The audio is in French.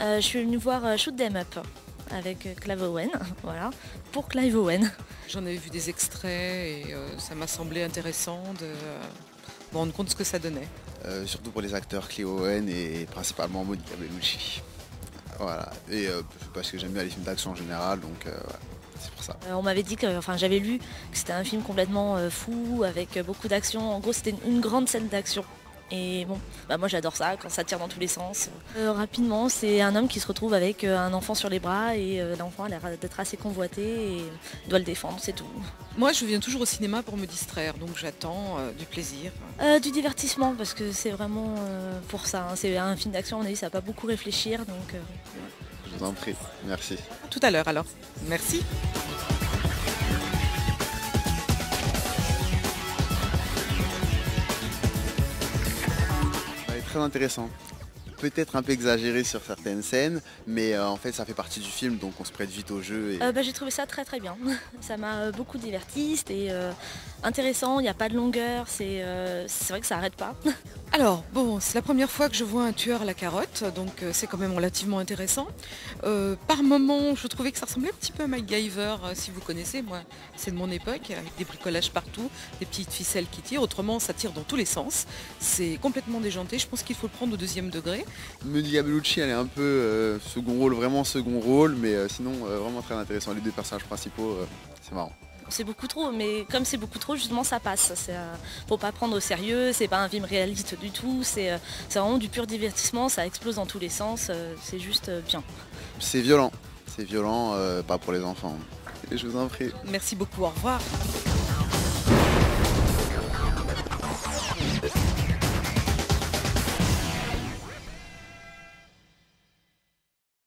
Euh, je suis venue voir euh, Shoot Them Up avec euh, Clive Owen, voilà, pour Clive Owen. J'en avais vu des extraits et euh, ça m'a semblé intéressant de euh, me rendre compte de ce que ça donnait. Euh, surtout pour les acteurs Cleo Owen et principalement Monica Bellucci. Voilà. Et euh, parce que j'aime bien les films d'action en général, donc euh, voilà. c'est pour ça. Euh, on m'avait dit que, enfin j'avais lu que c'était un film complètement euh, fou, avec beaucoup d'action. En gros c'était une, une grande scène d'action. Et bon, bah moi j'adore ça, quand ça tire dans tous les sens. Euh, rapidement, c'est un homme qui se retrouve avec euh, un enfant sur les bras et euh, l'enfant a l'air d'être assez convoité et doit le défendre, c'est tout. Moi, je viens toujours au cinéma pour me distraire, donc j'attends euh, du plaisir. Euh, du divertissement, parce que c'est vraiment euh, pour ça. hein. C'est un film d'action, on a dit, ça va pas beaucoup réfléchir, donc... euh, Je vous en prie. Merci. Tout à l'heure alors. Merci. Intéressant. Peut-être un peu exagéré sur certaines scènes, mais euh, en fait ça fait partie du film, donc on se prête vite au jeu. Et... Euh, bah, j'ai trouvé ça très très bien. Ça m'a euh, beaucoup diverti, c'était intéressant, il n'y a pas de longueur, c'est vrai que ça arrête pas. Alors, bon, c'est la première fois que je vois un tueur à la carotte, donc euh, c'est quand même relativement intéressant. Euh, par moments, je trouvais que ça ressemblait un petit peu à MacGyver, euh, si vous connaissez, moi, c'est de mon époque, avec des bricolages partout, des petites ficelles qui tirent, autrement ça tire dans tous les sens. C'est complètement déjanté, je pense qu'il faut le prendre au deuxième degré. Monica Bellucci, elle est un peu euh, second rôle, vraiment second rôle, mais sinon vraiment très intéressant. Les deux personnages principaux, c'est marrant. C'est beaucoup trop, mais comme c'est beaucoup trop, justement ça passe. C'est, euh, faut pas prendre au sérieux, c'est pas un film réaliste du tout, c'est euh, c'est vraiment du pur divertissement, ça explose dans tous les sens, euh, c'est juste euh, bien. C'est violent, c'est violent, euh, pas pour les enfants. Et je vous en prie. Merci beaucoup, au revoir.